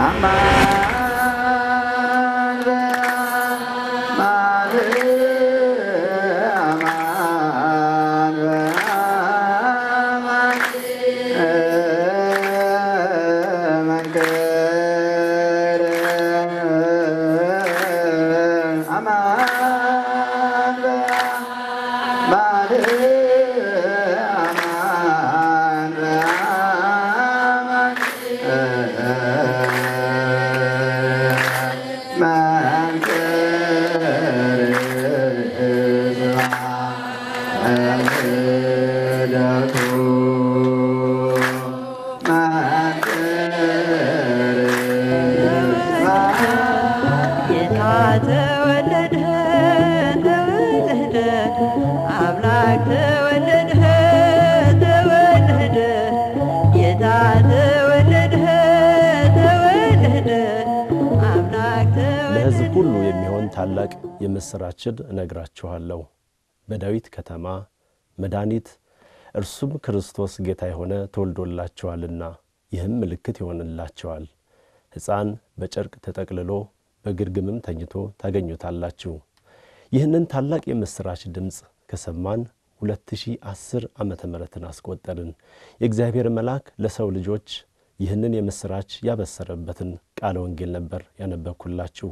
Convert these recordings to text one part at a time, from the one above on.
ጌታ የሚሆን ታላቅ የምሥራችን እነግራችኋለሁ። በዳዊት ከተማ መድኃኒት እርሱም ክርስቶስ ጌታ የሆነ ተወልዶላችኋልና፣ ይህም ምልክት ይሆንላችኋል። ሕፃን በጨርቅ ተጠቅልሎ በግርግምም ተኝቶ ታገኙታላችሁ። ይህንን ታላቅ የምሥራች ድምፅ ከሰማን 2010 ዓመተ ምሕረትን አስቆጠርን። የእግዚአብሔር መልአክ ለሰው ልጆች ይህንን የምሥራች ያበሰረበትን ቃለ ወንጌል ነበር ያነበብኩላችሁ።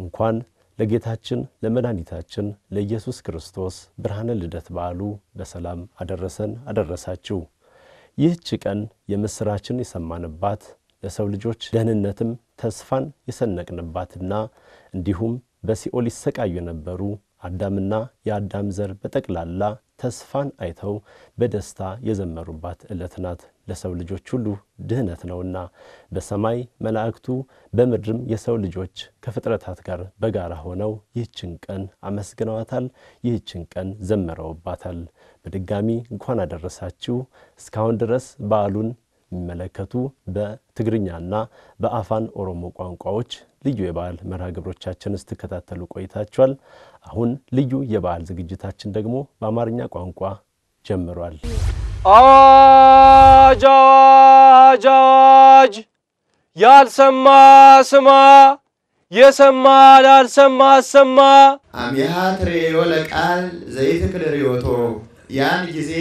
እንኳን ለጌታችን ለመድኃኒታችን ለኢየሱስ ክርስቶስ ብርሃነ ልደት በዓሉ በሰላም አደረሰን አደረሳችሁ። ይህች ቀን የምሥራችን የሰማንባት ለሰው ልጆች ደህንነትም ተስፋን የሰነቅንባትና እንዲሁም በሲኦል ይሰቃዩ የነበሩ አዳምና የአዳም ዘር በጠቅላላ ተስፋን አይተው በደስታ የዘመሩባት ዕለት ናት። ለሰው ልጆች ሁሉ ድህነት ነውና በሰማይ መላእክቱ በምድርም የሰው ልጆች ከፍጥረታት ጋር በጋራ ሆነው ይህችን ቀን አመስግነዋታል። ይህችን ቀን ዘምረውባታል። በድጋሚ እንኳን አደረሳችሁ። እስካሁን ድረስ በዓሉን የሚመለከቱ በትግርኛና በአፋን ኦሮሞ ቋንቋዎች ልዩ የበዓል መርሃ ግብሮቻችን ስትከታተሉ ቆይታችኋል። አሁን ልዩ የበዓል ዝግጅታችን ደግሞ በአማርኛ ቋንቋ ጀምሯል። አዋጅ አዋጅ አዋጅ! ያልሰማ ስማ፣ የሰማ ላልሰማ አሰማ። አሚሃ ትሬዮ ለቃል ዘይትክል ርዮቶ ያን ጊዜ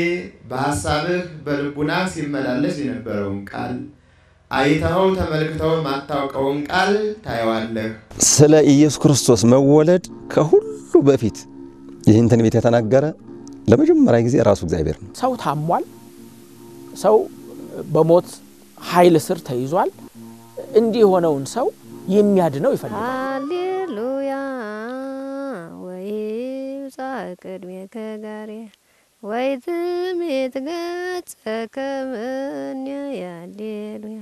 በሐሳብህ በልቡና ሲመላለስ የነበረውን ቃል አይተኸው ተመልክተው የማታውቀውን ቃል ታየዋለህ። ስለ ኢየሱስ ክርስቶስ መወለድ ከሁሉ በፊት ይህን ትንቢት የተናገረ ለመጀመሪያ ጊዜ ራሱ እግዚአብሔር ነው። ሰው ታሟል። ሰው በሞት ኃይል ስር ተይዟል። እንዲህ የሆነውን ሰው የሚያድነው ይፈልጋል። ሃሌሉያ ወይብጻእ ቅድሜከ ጋሬ ወይትምት ገጸከ እምኔየ ሃሌሉያ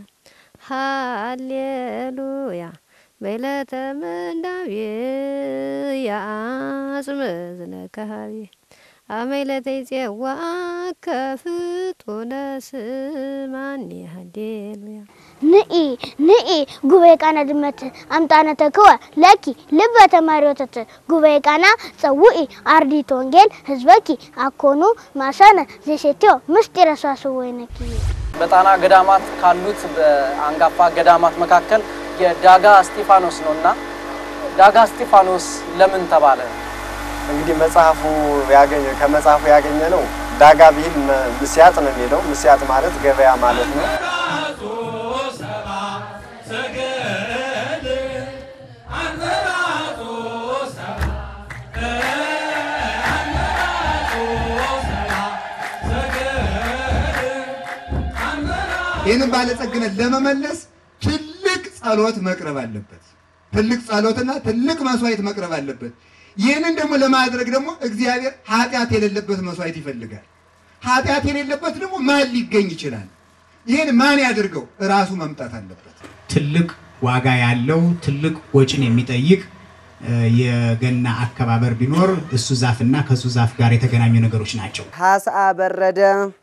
ሃሌሉያ! በዕለተ ምንዳቤ የአጽም እዝነከ ኀቤ አመ ዕለተ ይፄዋከ ፍጡነ ስማኒ ሃሌሉያ ንኢ ንኢ ጉባኤ ቃና ድመት አምጣነ ተክወ ለኪ ልበ ተማሪዎተት ጉባኤ ቃና ጸውኢ አርዲት ወንጌል ህዝበኪ አኮኑ ማሰነ ዘሴትዮ ምስጢረ ሰዋስወይነኪ በጣና ገዳማት ካሉት በአንጋፋ ገዳማት መካከል የዳጋ እስጢፋኖስ ነው እና ዳጋ እስጢፋኖስ ለምን ተባለ? እንግዲህ መጽሐፉ ያገኘ ከመጽሐፉ ያገኘ ነው። ዳጋ ቢል ምስያጥ ነው የሚለው። ምስያጥ ማለት ገበያ ማለት ነው። ይህንን ባለጸግነት ለመመለስ ትልቅ ጸሎት መቅረብ አለበት። ትልቅ ጸሎትና ትልቅ መስዋዕት መቅረብ አለበት። ይህንን ደግሞ ለማድረግ ደግሞ እግዚአብሔር ኃጢአት የሌለበት መስዋዕት ይፈልጋል። ኃጢአት የሌለበት ደግሞ ማን ሊገኝ ይችላል? ይህን ማን ያድርገው? እራሱ መምጣት አለበት። ትልቅ ዋጋ ያለው ትልቅ ወጪን የሚጠይቅ የገና አከባበር ቢኖር እሱ ዛፍና ከሱ ዛፍ ጋር የተገናኙ ነገሮች ናቸው። ሀስአ በረደ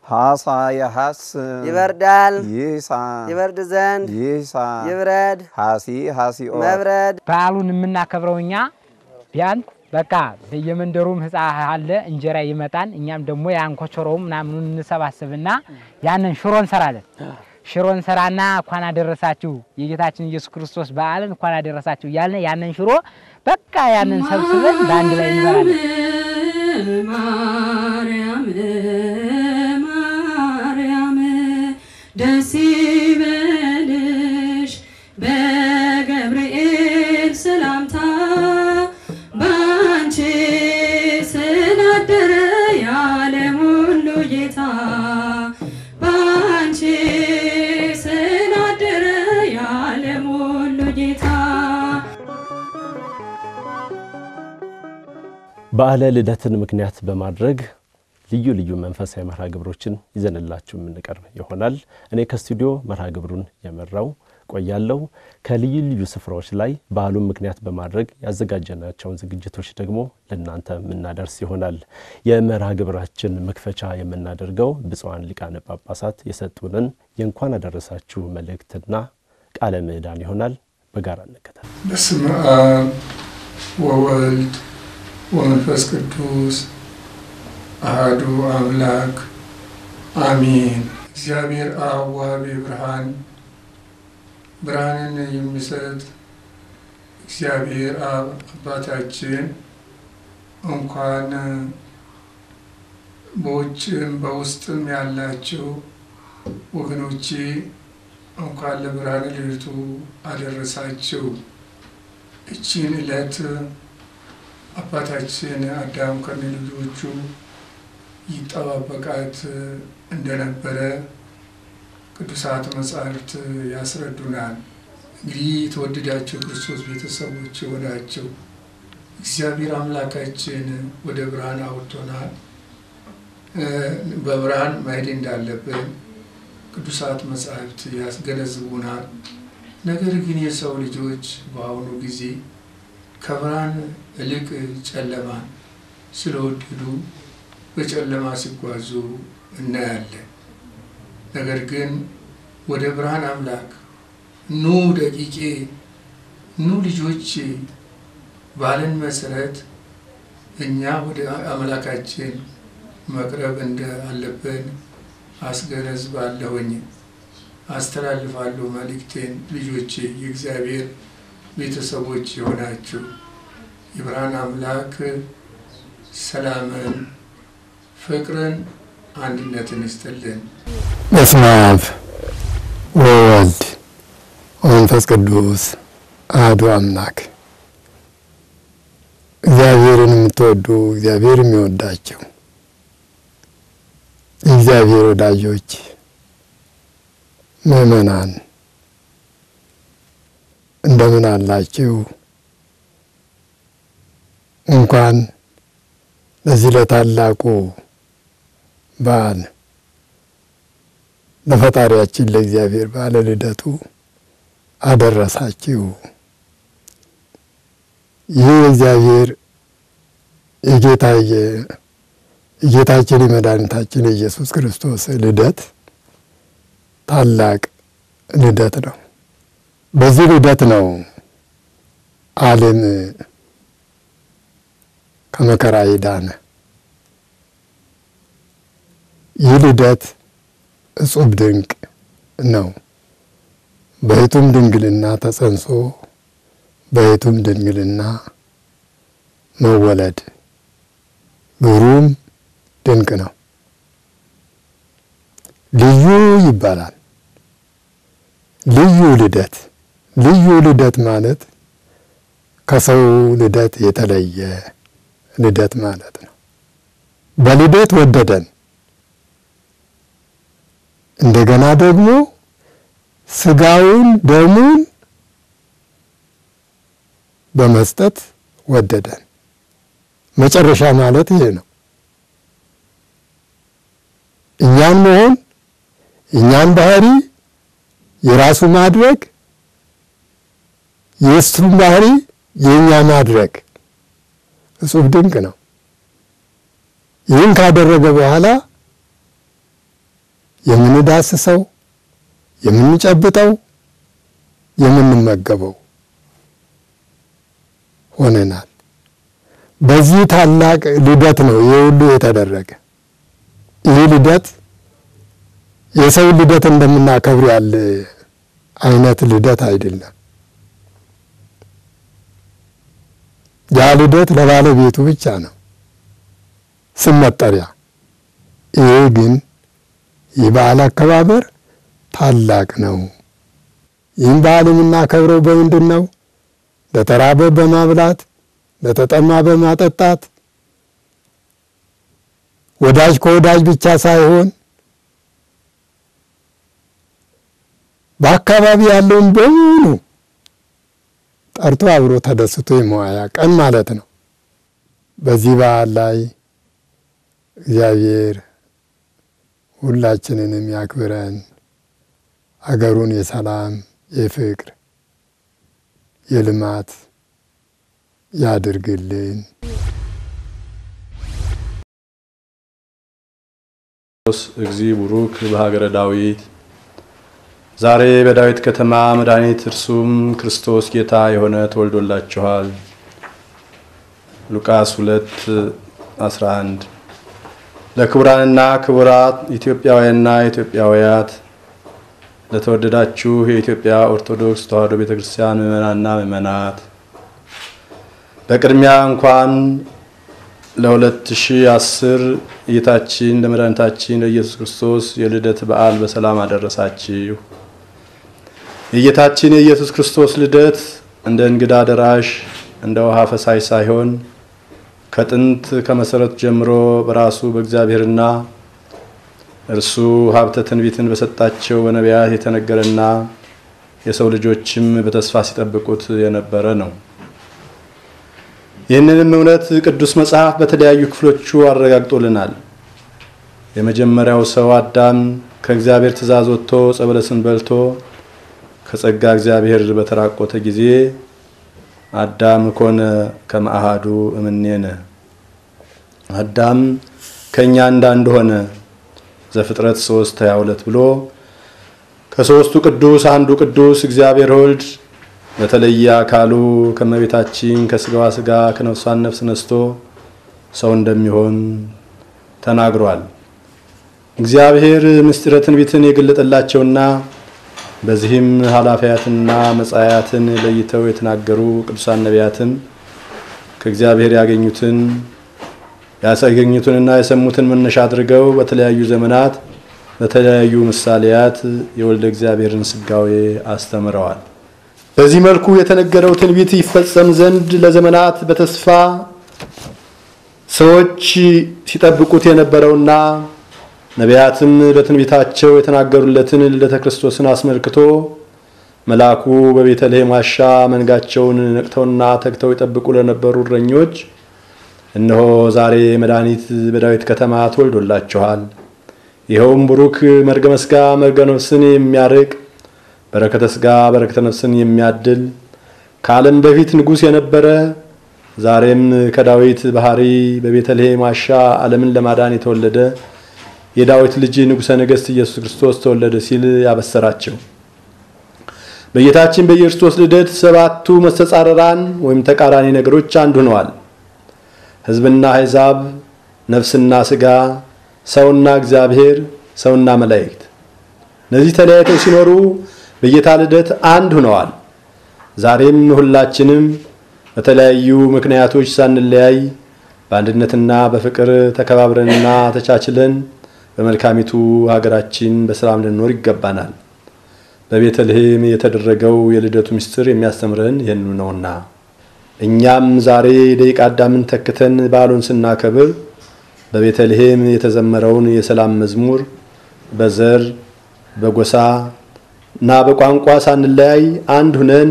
ሀሳ የሀስ ይበርዳል ይሳ ይበርድ ዘንድ ይሳ ይብረድ ሀሲ ሀሲኦ መብረድ በዓሉን የምናከብረው እኛ ቢያንስ በቃ በየመንደሩም ህፃ አለ እንጀራ ይመጣን እኛም ደግሞ ያን ኮቸሮውም ምናምኑን እንሰባስብና ያንን ሽሮ እንሰራለን። ሽሮን ሰራና እንኳን አደረሳችሁ የጌታችን ኢየሱስ ክርስቶስ በዓልን እንኳን አደረሳችሁ እያልን ያንን ሽሮ በቃ ያንን ሰብስበን በአንድ ላይ እንበላለን። ማርያም ማርያም ደስ በዓለ ልደትን ምክንያት በማድረግ ልዩ ልዩ መንፈሳዊ መርሃ ግብሮችን ይዘንላችሁ የምንቀርብ ይሆናል። እኔ ከስቱዲዮ መርሃ ግብሩን የመራው ቆያለው። ከልዩ ልዩ ስፍራዎች ላይ በዓሉን ምክንያት በማድረግ ያዘጋጀናቸውን ዝግጅቶች ደግሞ ለእናንተ የምናደርስ ይሆናል። የመርሃ ግብራችን መክፈቻ የምናደርገው ብፁዓን ሊቃነ ጳጳሳት የሰጡንን የእንኳን አደረሳችሁ መልእክትና ቃለ ምዕዳን ይሆናል። በጋራ እንከታል። በስመ አብ ወወልድ ወመንፈስ ቅዱስ አህዱ አምላክ አሚን። እግዚአብሔር አብ ወሀቤ ብርሃን ብርሃንን የሚሰጥ እግዚአብሔር አብ አባታችን እንኳን በውጭም በውስጥም ያላቸው ወገኖቼ እንኳን ለብርሃነ ልደቱ አደረሳችሁ። እቺን ዕለት አባታችን አዳም ከነ ልጆቹ ይጠባበቃት እንደነበረ ቅዱሳት መጻሕፍት ያስረዱናል። እንግዲህ የተወደዳቸው ክርስቶስ ቤተሰቦች የሆናቸው እግዚአብሔር አምላካችን ወደ ብርሃን አውጥቶናል። በብርሃን መሄድ እንዳለብን ቅዱሳት መጻሕፍት ያስገነዝቡናል። ነገር ግን የሰው ልጆች በአሁኑ ጊዜ ከብርሃን ይልቅ ጨለማን ስለወደዱ በጨለማ ሲጓዙ እናያለን። ነገር ግን ወደ ብርሃን አምላክ ኑ ደቂቄ ኑ ልጆች ባለን መሰረት እኛ ወደ አምላካችን መቅረብ እንዳለብን አስገነዝባለሁኝ፣ አስተላልፋለሁ መልእክቴን። ልጆቼ የእግዚአብሔር ቤተሰቦች የሆናችሁ የብርሃን አምላክ ሰላምን፣ ፍቅርን፣ አንድነትን ይስጥልን። በስመ አብ ወወልድ ወመንፈስ ቅዱስ አሐዱ አምላክ። እግዚአብሔርን የምትወዱ እግዚአብሔር የሚወዳቸው የእግዚአብሔር ወዳጆች ምእመናን እንደምን አላችሁ? እንኳን ለዚህ ለታላቁ በዓል ለፈጣሪያችን ለእግዚአብሔር በዓለ ልደቱ አደረሳችሁ። ይህ የእግዚአብሔር የጌታ የጌታችን የመድኃኒታችን የኢየሱስ ክርስቶስ ልደት ታላቅ ልደት ነው። በዚህ ልደት ነው ዓለም ከመከራ የዳነ። ይህ ልደት እጹብ ድንቅ ነው። በሕቱም ድንግልና ተጸንሶ በሕቱም ድንግልና መወለድ ግሩም ድንቅ ነው። ልዩ ይባላል። ልዩ ልደት ልዩ ልደት ማለት ከሰው ልደት የተለየ ልደት ማለት ነው። በልደት ወደደን። እንደገና ደግሞ ስጋውን ደሙን በመስጠት ወደደን። መጨረሻ ማለት ይሄ ነው። እኛን መሆን እኛን ባህሪ የራሱ ማድረግ የእሱን ባህሪ የእኛ ማድረግ እጹብ ድንቅ ነው። ይህን ካደረገ በኋላ የምንዳስሰው፣ የምንጨብጠው፣ የምንመገበው ሆነናል። በዚህ ታላቅ ልደት ነው ይህ ሁሉ የተደረገ። ይህ ልደት የሰው ልደት እንደምናከብር ያለ አይነት ልደት አይደለም። ያ ልደት ለባለቤቱ ብቻ ነው ስም መጠሪያ። ይሄ ግን የበዓል አከባበር ታላቅ ነው። ይህም በዓል የምናከብረው በምንድን ነው? ለተራበ በማብላት ለተጠማ በማጠጣት ወዳጅ ከወዳጅ ብቻ ሳይሆን በአካባቢ ያለውን በሙሉ ጠርቶ አብሮ ተደስቶ የመዋያ ቀን ማለት ነው። በዚህ በዓል ላይ እግዚአብሔር ሁላችንንም ያክብረን፣ አገሩን የሰላም የፍቅር የልማት ያድርግልን። እግዚ ቡሩክ በሀገረ ዳዊት ዛሬ በዳዊት ከተማ መድኃኒት እርሱም ክርስቶስ ጌታ የሆነ ተወልዶላችኋል። ሉቃስ 2 11 ለክቡራንና ክቡራት ኢትዮጵያውያንና ኢትዮጵያውያት ለተወደዳችሁ የኢትዮጵያ ኦርቶዶክስ ተዋሕዶ ቤተ ክርስቲያን ምእመናንና ምእመናት በቅድሚያ እንኳን ለ2010 ጌታችን ለመድኃኒታችን ለኢየሱስ ክርስቶስ የልደት በዓል በሰላም አደረሳችሁ። የጌታችን የኢየሱስ ክርስቶስ ልደት እንደ እንግዳ ደራሽ እንደ ውሃ ፈሳሽ ሳይሆን ከጥንት ከመሰረቱ ጀምሮ በራሱ በእግዚአብሔርና እርሱ ሀብተ ትንቢትን በሰጣቸው በነቢያት የተነገረና የሰው ልጆችም በተስፋ ሲጠብቁት የነበረ ነው። ይህንንም እውነት ቅዱስ መጽሐፍ በተለያዩ ክፍሎቹ አረጋግጦልናል። የመጀመሪያው ሰው አዳም ከእግዚአብሔር ትእዛዝ ወጥቶ ዕፀ በለስን በልቶ ከጸጋ እግዚአብሔር በተራቆተ ጊዜ አዳም ኮነ ከመ አሐዱ እምኔነ አዳም ከእኛ እንዳንድ ሆነ ዘፍጥረት 3 22 ብሎ ከሦስቱ ቅዱስ አንዱ ቅዱስ እግዚአብሔር ወልድ በተለየ አካሉ ከመቤታችን ከስጋዋ ስጋ ከነፍሷን ነፍስ ነስቶ ሰው እንደሚሆን ተናግሯል። እግዚአብሔር ምስጢረ ትንቢትን የገለጠላቸውና በዚህም ኃላፊያትና መጻያትን ለይተው የተናገሩ ቅዱሳን ነቢያትም ከእግዚአብሔር ያገኙትን ያገኙትንና የሰሙትን መነሻ አድርገው በተለያዩ ዘመናት በተለያዩ ምሳሌያት የወልደ እግዚአብሔርን ስጋዌ አስተምረዋል። በዚህ መልኩ የተነገረው ትንቢት ይፈጸም ዘንድ ለዘመናት በተስፋ ሰዎች ሲጠብቁት የነበረውና ነቢያትም በትንቢታቸው የተናገሩለትን ልደተ ክርስቶስን አስመልክቶ መልአኩ በቤተልሔም ዋሻ መንጋቸውን ነቅተውና ተግተው ይጠብቁ ለነበሩ እረኞች እነሆ ዛሬ መድኃኒት በዳዊት ከተማ ተወልዶላችኋል፣ ይኸውም ቡሩክ መርገመ ሥጋ መርገመ ነፍስን የሚያርቅ በረከተ ሥጋ በረከተ ነፍስን የሚያድል ከዓለም በፊት ንጉሥ የነበረ ዛሬም ከዳዊት ባህሪ በቤተልሔም ዋሻ ዓለምን ለማዳን የተወለደ የዳዊት ልጅ ንጉሠ ነገሥት ኢየሱስ ክርስቶስ ተወለደ ሲል ያበሰራቸው። በጌታችን በኢየሱስ ልደት ሰባቱ መስተጻረራን ወይም ተቃራኒ ነገሮች አንድ ሆነዋል። ሕዝብና አሕዛብ፣ ነፍስና ሥጋ፣ ሰውና እግዚአብሔር፣ ሰውና መላእክት እነዚህ ተለያይተው ሲኖሩ በጌታ ልደት አንድ ሆነዋል። ዛሬም ሁላችንም በተለያዩ ምክንያቶች ሳንለያይ በአንድነትና በፍቅር ተከባብረንና ተቻችለን በመልካሚቱ ሀገራችን በሰላም ልንኖር ይገባናል። በቤተልሔም የተደረገው የልደቱ ምስጢር የሚያስተምረን ይህንኑ ነውና እኛም ዛሬ ደቂቀ አዳምን ተክተን በዓሉን ስናከብር በቤተልሔም የተዘመረውን የሰላም መዝሙር በዘር በጎሳ እና በቋንቋ ሳንለያይ አንድ ሁነን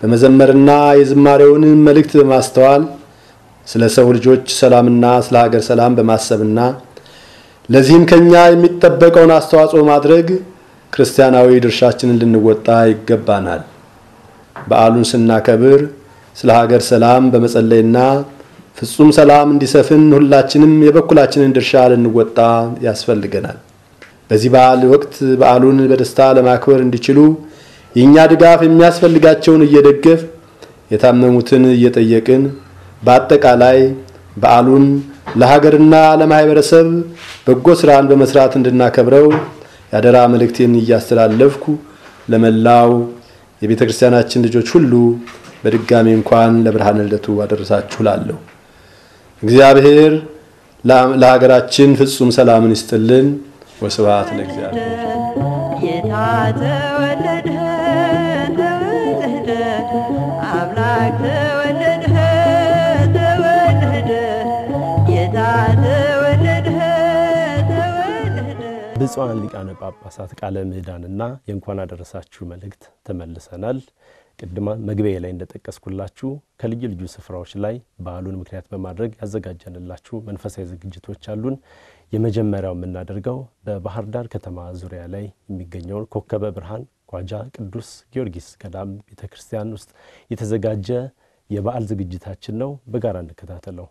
በመዘመርና የዝማሬውን መልእክት በማስተዋል ስለ ሰው ልጆች ሰላምና ስለ ሀገር ሰላም በማሰብና ለዚህም ከኛ የሚጠበቀውን አስተዋጽኦ ማድረግ ክርስቲያናዊ ድርሻችንን ልንወጣ ይገባናል። በዓሉን ስናከብር ስለ ሀገር ሰላም በመጸለይና ፍጹም ሰላም እንዲሰፍን ሁላችንም የበኩላችንን ድርሻ ልንወጣ ያስፈልገናል። በዚህ በዓል ወቅት በዓሉን በደስታ ለማክበር እንዲችሉ የእኛ ድጋፍ የሚያስፈልጋቸውን እየደገፍ የታመሙትን እየጠየቅን በአጠቃላይ በዓሉን ለሀገርና ለማህበረሰብ በጎ ስራን በመስራት እንድናከብረው የአደራ መልእክቴን እያስተላለፍኩ ለመላው የቤተ ክርስቲያናችን ልጆች ሁሉ በድጋሚ እንኳን ለብርሃነ ልደቱ አደረሳችሁ ላለሁ። እግዚአብሔር ለሀገራችን ፍጹም ሰላምን ይስጥልን። ወስብሐት ለእግዚአብሔር። ብፁዓን ሊቃነ ጳጳሳት ቃለ ምዕዳንና የእንኳን አደረሳችሁ መልእክት ተመልሰናል። ቅድማ መግቢያ ላይ እንደጠቀስኩላችሁ ከልዩ ልዩ ስፍራዎች ላይ በዓሉን ምክንያት በማድረግ ያዘጋጀንላችሁ መንፈሳዊ ዝግጅቶች አሉን። የመጀመሪያው የምናደርገው በባህር ዳር ከተማ ዙሪያ ላይ የሚገኘውን ኮከበ ብርሃን ኳጃ ቅዱስ ጊዮርጊስ ገዳም ቤተ ክርስቲያን ውስጥ የተዘጋጀ የበዓል ዝግጅታችን ነው። በጋራ እንከታተለው።